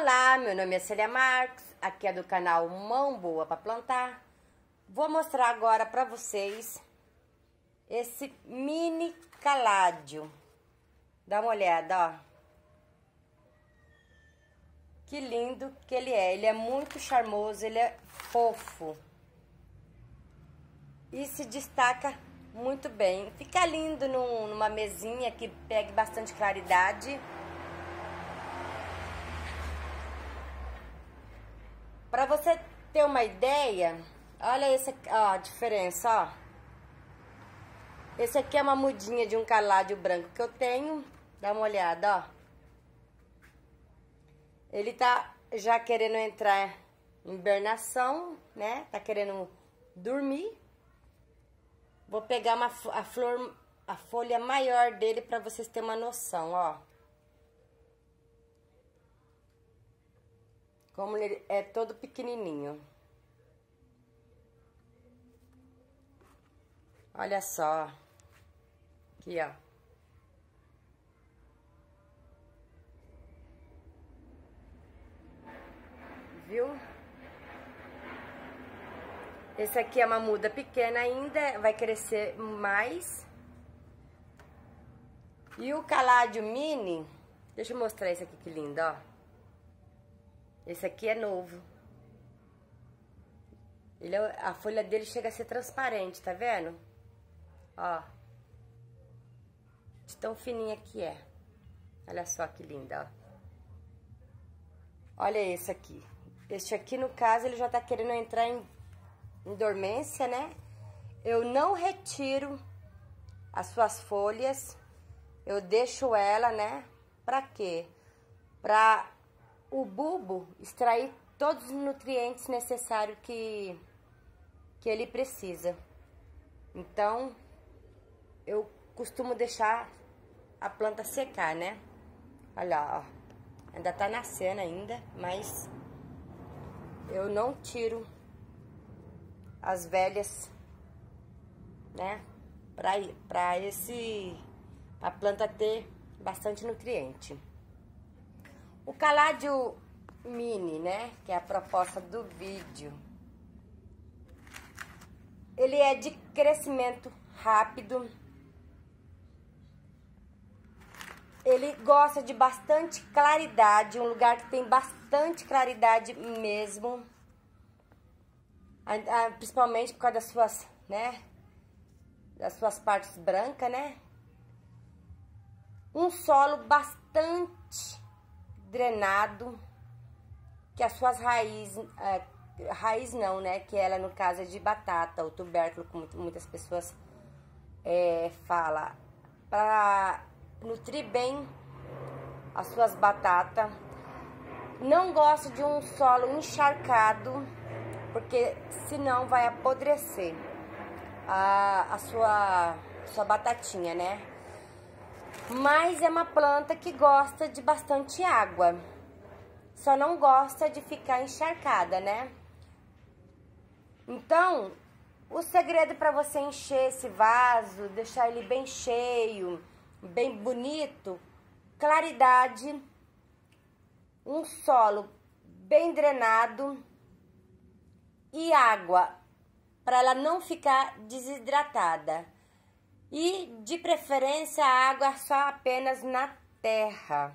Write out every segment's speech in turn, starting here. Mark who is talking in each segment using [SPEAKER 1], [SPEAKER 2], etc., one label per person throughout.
[SPEAKER 1] Olá, meu nome é Célia Marques, aqui é do canal Mão Boa para Plantar. Vou mostrar agora para vocês esse mini caládio. Dá uma olhada, ó. Que lindo que ele é. Ele é muito charmoso, ele é fofo. E se destaca muito bem. Fica lindo num, numa mesinha que pegue bastante claridade. Para você ter uma ideia, olha esse, ó, a diferença, ó. Esse aqui é uma mudinha de um caládio branco que eu tenho. Dá uma olhada, ó. Ele tá já querendo entrar em hibernação, né? Tá querendo dormir. Vou pegar uma, a flor, a folha maior dele para vocês terem uma noção, ó. Como ele é todo pequenininho. Olha só. Aqui, ó. Viu? Esse aqui é uma muda pequena ainda, vai crescer mais. E o caládio mini, deixa eu mostrar esse aqui que lindo, ó. Esse aqui é novo. Ele é, a folha dele chega a ser transparente, tá vendo? Ó. De tão fininha que é. Olha só que linda, ó. Olha esse aqui. Este aqui, no caso, ele já tá querendo entrar em, em dormência, né? Eu não retiro as suas folhas. Eu deixo ela, né? Pra quê? Pra o bulbo extrair todos os nutrientes necessários que, que ele precisa. Então, eu costumo deixar a planta secar, né? Olha, ó. Ainda tá nascendo ainda, mas eu não tiro as velhas, né? Pra, pra esse... a planta ter bastante nutriente. O caládio mini, né, que é a proposta do vídeo, ele é de crescimento rápido. Ele gosta de bastante claridade, um lugar que tem bastante claridade mesmo. Principalmente por causa das suas, né, das suas partes brancas, né? Um solo bastante drenado, que as suas raízes, é, raiz não, né? Que ela, no caso, é de batata, o tubérculo, como muitas pessoas é, falam, para nutrir bem as suas batatas. Não gosto de um solo encharcado, porque senão vai apodrecer a, a sua, sua batatinha, né? Mas é uma planta que gosta de bastante água. Só não gosta de ficar encharcada, né? Então, o segredo para você encher esse vaso, deixar ele bem cheio, bem bonito, claridade, um solo bem drenado e água para ela não ficar desidratada. E de preferência a água só apenas na terra.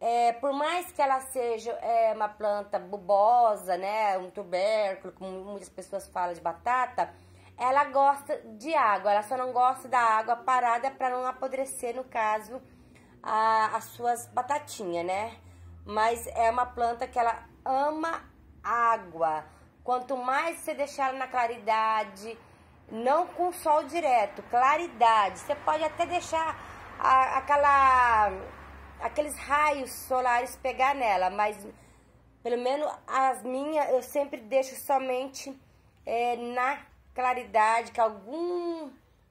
[SPEAKER 1] É, por mais que ela seja é, uma planta bulbosa, né, um tubérculo, como muitas pessoas falam de batata, ela gosta de água, ela só não gosta da água parada para não apodrecer, no caso, a, as suas batatinhas, né? Mas é uma planta que ela ama água. Quanto mais você deixar ela na claridade, não com sol direto, claridade. Você pode até deixar a, aquela, aqueles raios solares pegar nela, mas pelo menos as minhas eu sempre deixo somente é, na claridade, que algum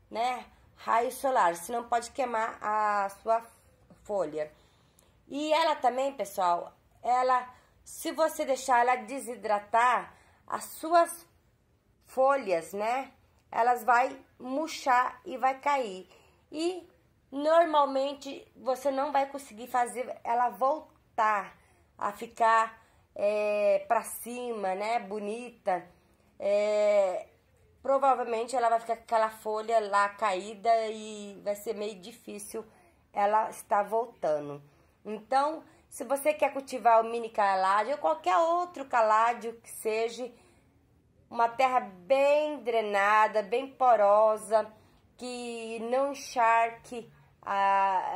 [SPEAKER 1] né, raio solar, senão pode queimar a sua folha. E ela também, pessoal, ela, se você deixar ela desidratar, as suas folhas, né, elas vai murchar e vai cair. E normalmente você não vai conseguir fazer ela voltar a ficar é, pra cima, né? Bonita. É, provavelmente ela vai ficar com aquela folha lá caída e vai ser meio difícil ela estar voltando. Então, se você quer cultivar o mini caládio ou qualquer outro caládio que seja, uma terra bem drenada, bem porosa, que não encharque,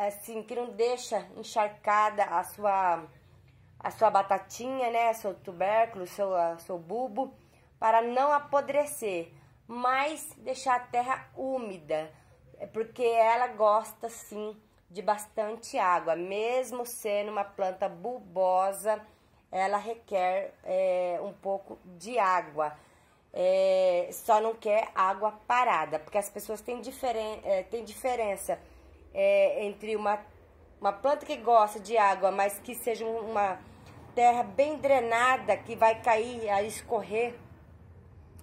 [SPEAKER 1] assim, que não deixa encharcada a sua, a sua batatinha, né, seu tubérculo, seu, seu bulbo, para não apodrecer, mas deixar a terra úmida, porque ela gosta, sim, de bastante água, mesmo sendo uma planta bulbosa, ela requer é, um pouco de água é, só não quer água parada, porque as pessoas têm, diferen é, têm diferença é, entre uma, uma planta que gosta de água, mas que seja uma terra bem drenada, que vai cair, a escorrer,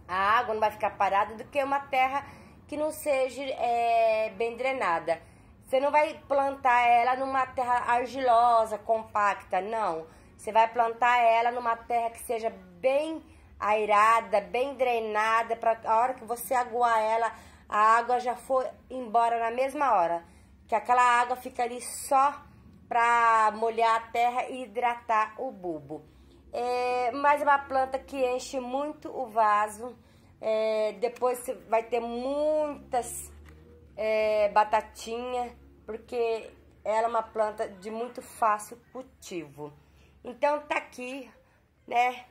[SPEAKER 1] a água não vai ficar parada, do que uma terra que não seja é, bem drenada. Você não vai plantar ela numa terra argilosa, compacta, não. Você vai plantar ela numa terra que seja bem airada, bem drenada, para a hora que você aguar ela, a água já foi embora na mesma hora. Que aquela água fica ali só para molhar a terra e hidratar o bulbo. É, mas é uma planta que enche muito o vaso. É, depois vai ter muitas é, batatinhas, porque ela é uma planta de muito fácil cultivo. Então tá aqui, né?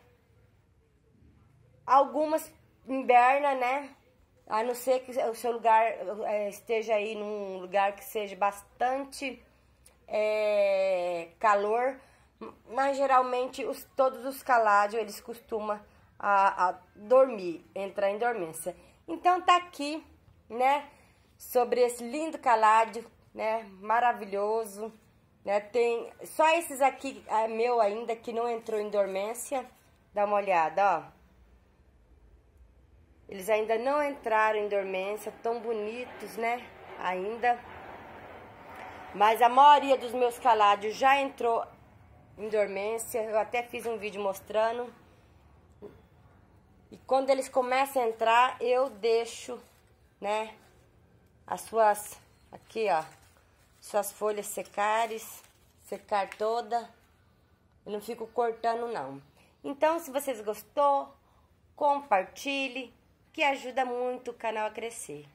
[SPEAKER 1] Algumas inverna, né? A não ser que o seu lugar é, esteja aí num lugar que seja bastante é, calor, mas geralmente os, todos os caládios eles costumam a, a dormir, entrar em dormência. Então tá aqui, né? Sobre esse lindo caládio, né? Maravilhoso, né? Tem só esses aqui é meu ainda que não entrou em dormência. Dá uma olhada, ó. Eles ainda não entraram em dormência, tão bonitos, né? Ainda. Mas a maioria dos meus caládios já entrou em dormência. Eu até fiz um vídeo mostrando. E quando eles começam a entrar, eu deixo, né? As suas, aqui ó, suas folhas secares, secar toda. Eu não fico cortando não. Então, se vocês gostou, compartilhe que ajuda muito o canal a crescer.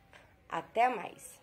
[SPEAKER 1] Até mais!